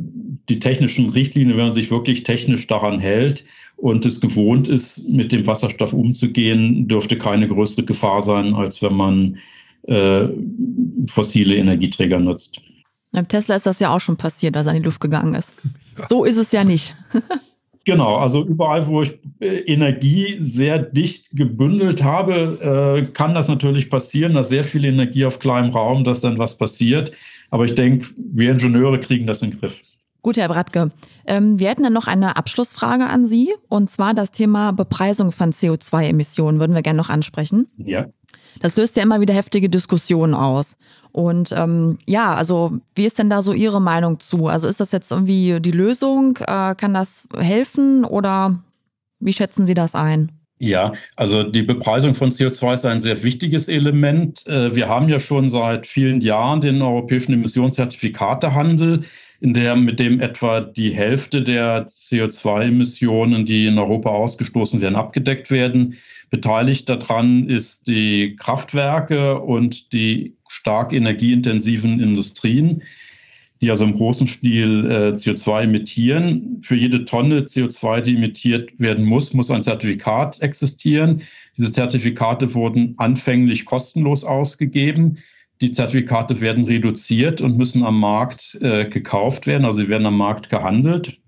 die technischen Richtlinien, wenn man sich wirklich technisch daran hält, und es gewohnt ist, mit dem Wasserstoff umzugehen, dürfte keine größere Gefahr sein, als wenn man äh, fossile Energieträger nutzt. Beim Tesla ist das ja auch schon passiert, als er in die Luft gegangen ist. So ist es ja nicht. Genau, also überall, wo ich äh, Energie sehr dicht gebündelt habe, äh, kann das natürlich passieren, dass sehr viel Energie auf kleinem Raum, dass dann was passiert. Aber ich denke, wir Ingenieure kriegen das in den Griff. Gut, Herr Bratke. Ähm, wir hätten dann noch eine Abschlussfrage an Sie, und zwar das Thema Bepreisung von CO2-Emissionen würden wir gerne noch ansprechen. Ja. Das löst ja immer wieder heftige Diskussionen aus. Und ähm, ja, also wie ist denn da so Ihre Meinung zu? Also ist das jetzt irgendwie die Lösung? Äh, kann das helfen oder wie schätzen Sie das ein? Ja, also die Bepreisung von CO2 ist ein sehr wichtiges Element. Äh, wir haben ja schon seit vielen Jahren den europäischen Emissionszertifikatehandel in der, mit dem etwa die Hälfte der CO2-Emissionen, die in Europa ausgestoßen werden, abgedeckt werden. Beteiligt daran ist die Kraftwerke und die stark energieintensiven Industrien, die also im großen Stil äh, CO2 emittieren. Für jede Tonne CO2, die emittiert werden muss, muss ein Zertifikat existieren. Diese Zertifikate wurden anfänglich kostenlos ausgegeben. Die Zertifikate werden reduziert und müssen am Markt äh, gekauft werden, also sie werden am Markt gehandelt.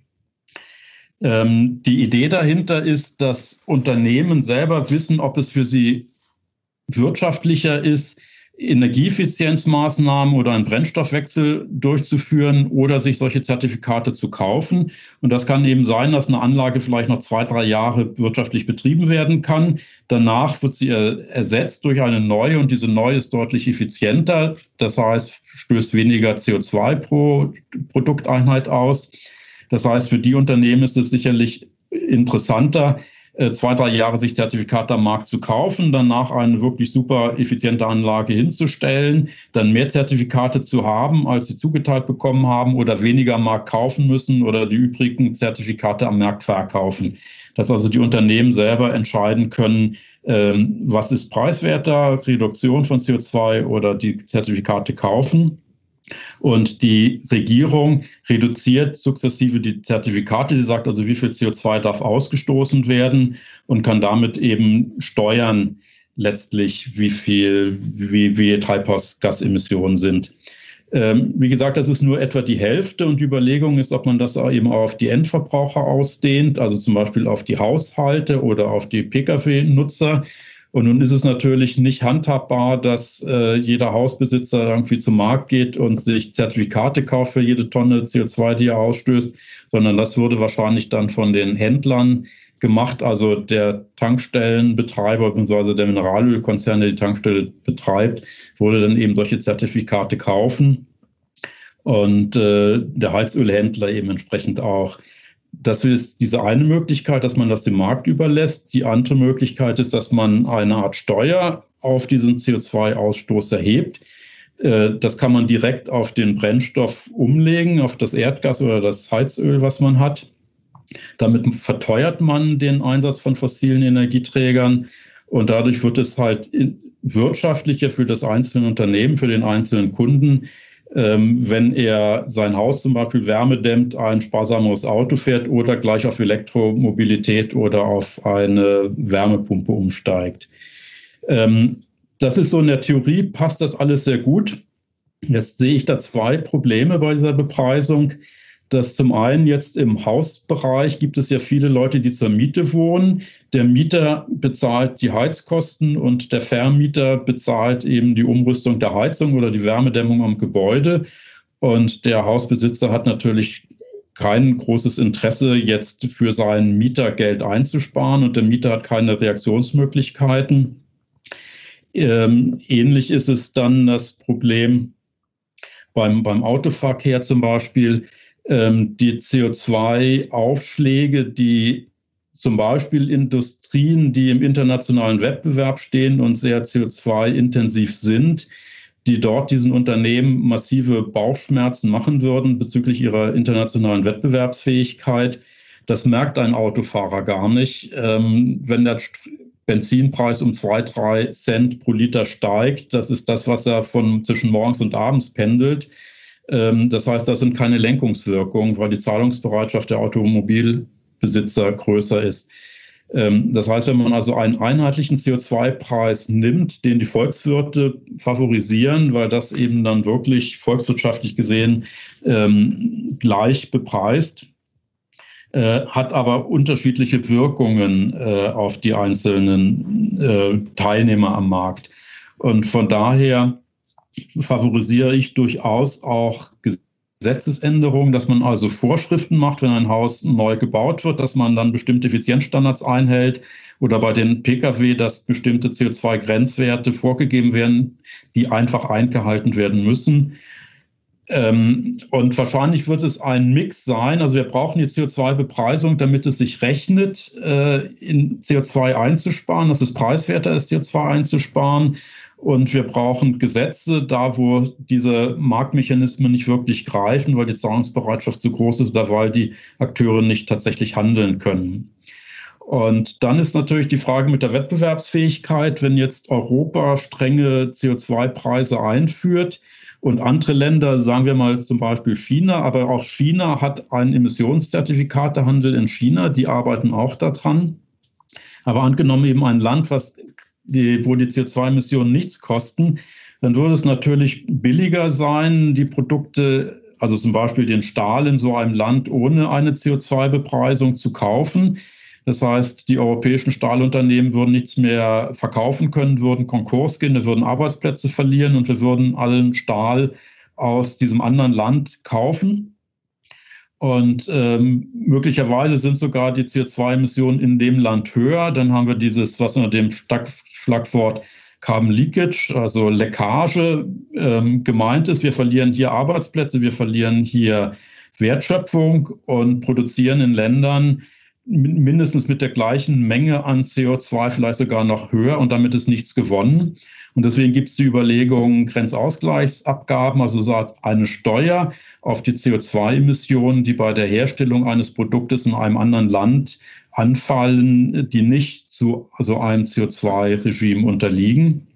Ähm, die Idee dahinter ist, dass Unternehmen selber wissen, ob es für sie wirtschaftlicher ist, Energieeffizienzmaßnahmen oder einen Brennstoffwechsel durchzuführen oder sich solche Zertifikate zu kaufen. Und das kann eben sein, dass eine Anlage vielleicht noch zwei, drei Jahre wirtschaftlich betrieben werden kann. Danach wird sie ersetzt durch eine neue und diese neue ist deutlich effizienter. Das heißt, stößt weniger CO2 pro Produkteinheit aus. Das heißt, für die Unternehmen ist es sicherlich interessanter, zwei, drei Jahre sich Zertifikate am Markt zu kaufen, danach eine wirklich super effiziente Anlage hinzustellen, dann mehr Zertifikate zu haben, als sie zugeteilt bekommen haben oder weniger am Markt kaufen müssen oder die übrigen Zertifikate am Markt verkaufen. Dass also die Unternehmen selber entscheiden können, ähm, was ist preiswerter, Reduktion von CO2 oder die Zertifikate kaufen. Und die Regierung reduziert sukzessive die Zertifikate, die sagt also, wie viel CO2 darf ausgestoßen werden und kann damit eben steuern letztlich, wie viel, wie, wie Treibhausgasemissionen sind. Ähm, wie gesagt, das ist nur etwa die Hälfte und die Überlegung ist, ob man das eben auf die Endverbraucher ausdehnt, also zum Beispiel auf die Haushalte oder auf die Pkw-Nutzer und nun ist es natürlich nicht handhabbar, dass äh, jeder Hausbesitzer irgendwie zum Markt geht und sich Zertifikate kauft für jede Tonne CO2, die er ausstößt, sondern das würde wahrscheinlich dann von den Händlern gemacht. Also der Tankstellenbetreiber bzw. der Mineralölkonzern, der die Tankstelle betreibt, würde dann eben solche Zertifikate kaufen und äh, der Heizölhändler eben entsprechend auch. Das ist diese eine Möglichkeit, dass man das dem Markt überlässt. Die andere Möglichkeit ist, dass man eine Art Steuer auf diesen CO2-Ausstoß erhebt. Äh, das kann man direkt auf den Brennstoff umlegen, auf das Erdgas oder das Heizöl, was man hat. Damit verteuert man den Einsatz von fossilen Energieträgern und dadurch wird es halt wirtschaftlicher für das einzelne Unternehmen, für den einzelnen Kunden, wenn er sein Haus zum Beispiel wärmedämmt, ein sparsameres Auto fährt oder gleich auf Elektromobilität oder auf eine Wärmepumpe umsteigt. Ähm, das ist so in der Theorie, passt das alles sehr gut. Jetzt sehe ich da zwei Probleme bei dieser Bepreisung dass zum einen jetzt im Hausbereich gibt es ja viele Leute, die zur Miete wohnen. Der Mieter bezahlt die Heizkosten und der Vermieter bezahlt eben die Umrüstung der Heizung oder die Wärmedämmung am Gebäude. Und der Hausbesitzer hat natürlich kein großes Interesse, jetzt für seinen Mieter Geld einzusparen und der Mieter hat keine Reaktionsmöglichkeiten. Ähm, ähnlich ist es dann das Problem beim, beim Autoverkehr zum Beispiel. Ähm, die CO2-Aufschläge, die zum Beispiel Industrien, die im internationalen Wettbewerb stehen und sehr CO2-intensiv sind, die dort diesen Unternehmen massive Bauchschmerzen machen würden bezüglich ihrer internationalen Wettbewerbsfähigkeit. Das merkt ein Autofahrer gar nicht. Ähm, wenn der Benzinpreis um zwei, drei Cent pro Liter steigt, das ist das, was er von zwischen morgens und abends pendelt. Ähm, das heißt, das sind keine Lenkungswirkungen, weil die Zahlungsbereitschaft der Automobilbesitzer größer ist. Ähm, das heißt, wenn man also einen einheitlichen CO2-Preis nimmt, den die Volkswirte favorisieren, weil das eben dann wirklich volkswirtschaftlich gesehen ähm, gleich bepreist, äh, hat aber unterschiedliche Wirkungen äh, auf die einzelnen äh, Teilnehmer am Markt. Und von daher favorisiere ich durchaus auch Gesetzesänderungen, dass man also Vorschriften macht, wenn ein Haus neu gebaut wird, dass man dann bestimmte Effizienzstandards einhält oder bei den Pkw, dass bestimmte CO2-Grenzwerte vorgegeben werden, die einfach eingehalten werden müssen. Ähm, und wahrscheinlich wird es ein Mix sein. Also wir brauchen die CO2-Bepreisung, damit es sich rechnet, äh, in CO2 einzusparen, dass es preiswerter ist, CO2 einzusparen. Und wir brauchen Gesetze da, wo diese Marktmechanismen nicht wirklich greifen, weil die Zahlungsbereitschaft zu groß ist oder weil die Akteure nicht tatsächlich handeln können. Und dann ist natürlich die Frage mit der Wettbewerbsfähigkeit, wenn jetzt Europa strenge CO2-Preise einführt und andere Länder, sagen wir mal zum Beispiel China, aber auch China hat einen Emissionszertifikatehandel in China, die arbeiten auch daran. Aber angenommen eben ein Land, was die, wo die CO2-Emissionen nichts kosten, dann würde es natürlich billiger sein, die Produkte, also zum Beispiel den Stahl in so einem Land ohne eine CO2-Bepreisung zu kaufen. Das heißt, die europäischen Stahlunternehmen würden nichts mehr verkaufen können, würden Konkurs gehen, wir würden Arbeitsplätze verlieren und wir würden allen Stahl aus diesem anderen Land kaufen. Und ähm, möglicherweise sind sogar die CO2-Emissionen in dem Land höher. Dann haben wir dieses, was unter dem Schlagwort Carbon Leakage, also Leckage, ähm, gemeint ist. Wir verlieren hier Arbeitsplätze, wir verlieren hier Wertschöpfung und produzieren in Ländern mindestens mit der gleichen Menge an CO2, vielleicht sogar noch höher und damit ist nichts gewonnen. Und deswegen gibt es die Überlegung Grenzausgleichsabgaben, also so eine Steuer auf die CO2-Emissionen, die bei der Herstellung eines Produktes in einem anderen Land anfallen, die nicht zu so einem CO2-Regime unterliegen.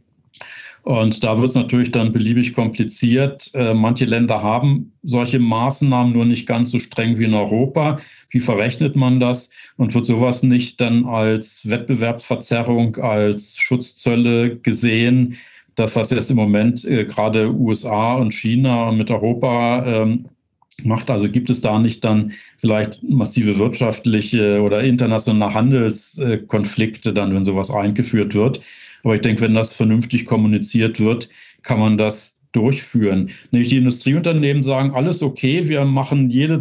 Und da wird es natürlich dann beliebig kompliziert. Äh, manche Länder haben solche Maßnahmen nur nicht ganz so streng wie in Europa. Wie verrechnet man das? Und wird sowas nicht dann als Wettbewerbsverzerrung, als Schutzzölle gesehen? Das, was jetzt im Moment äh, gerade USA und China mit Europa ähm, macht. Also gibt es da nicht dann vielleicht massive wirtschaftliche oder internationale Handelskonflikte dann, wenn sowas eingeführt wird? Aber ich denke, wenn das vernünftig kommuniziert wird, kann man das durchführen. Nämlich die Industrieunternehmen sagen, alles okay, wir machen jede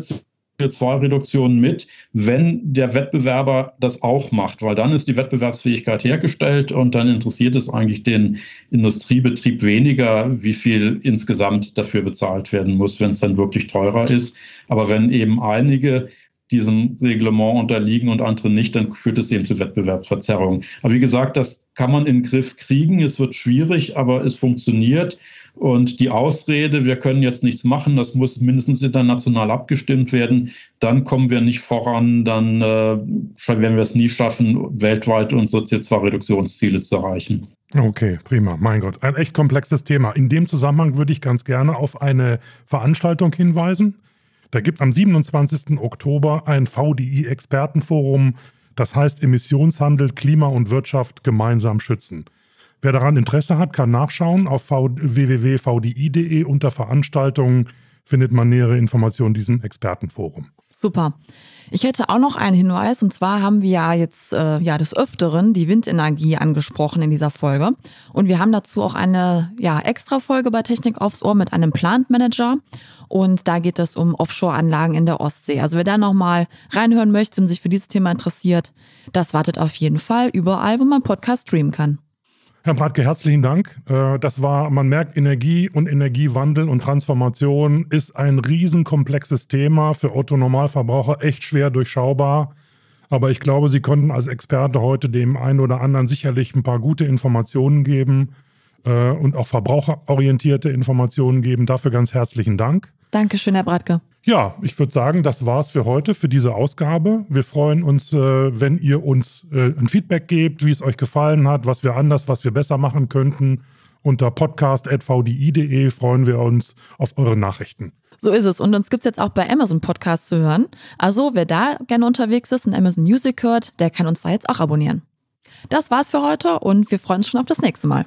CO2-Reduktion mit, wenn der Wettbewerber das auch macht, weil dann ist die Wettbewerbsfähigkeit hergestellt und dann interessiert es eigentlich den Industriebetrieb weniger, wie viel insgesamt dafür bezahlt werden muss, wenn es dann wirklich teurer ist. Aber wenn eben einige diesem Reglement unterliegen und andere nicht, dann führt es eben zu Wettbewerbsverzerrungen. Aber wie gesagt, das kann man in den Griff kriegen. Es wird schwierig, aber es funktioniert. Und die Ausrede, wir können jetzt nichts machen, das muss mindestens international abgestimmt werden, dann kommen wir nicht voran, dann äh, werden wir es nie schaffen, weltweit unsere CO2-Reduktionsziele zu erreichen. Okay, prima. Mein Gott, ein echt komplexes Thema. In dem Zusammenhang würde ich ganz gerne auf eine Veranstaltung hinweisen. Da gibt es am 27. Oktober ein VDI-Expertenforum, das heißt Emissionshandel, Klima und Wirtschaft gemeinsam schützen. Wer daran Interesse hat, kann nachschauen. Auf www.vdi.de unter Veranstaltungen findet man nähere Informationen diesem Expertenforum. Super. Ich hätte auch noch einen Hinweis und zwar haben wir ja jetzt äh, ja des Öfteren die Windenergie angesprochen in dieser Folge und wir haben dazu auch eine ja extra Folge bei Technik aufs Ohr mit einem Plant Manager Und da geht es um Offshore-Anlagen in der Ostsee. Also wer da nochmal reinhören möchte und sich für dieses Thema interessiert, das wartet auf jeden Fall überall, wo man Podcast streamen kann. Herr Bratke, herzlichen Dank. Äh, das war, man merkt, Energie und Energiewandel und Transformation ist ein riesenkomplexes Thema für Otto-Normalverbraucher, echt schwer durchschaubar. Aber ich glaube, Sie konnten als Experte heute dem einen oder anderen sicherlich ein paar gute Informationen geben äh, und auch verbraucherorientierte Informationen geben. Dafür ganz herzlichen Dank. Dankeschön, Herr Bratke. Ja, ich würde sagen, das war's für heute, für diese Ausgabe. Wir freuen uns, äh, wenn ihr uns äh, ein Feedback gebt, wie es euch gefallen hat, was wir anders, was wir besser machen könnten. Unter podcast.vdi.de freuen wir uns auf eure Nachrichten. So ist es. Und uns gibt's jetzt auch bei Amazon Podcast zu hören. Also wer da gerne unterwegs ist und Amazon Music hört, der kann uns da jetzt auch abonnieren. Das war's für heute und wir freuen uns schon auf das nächste Mal.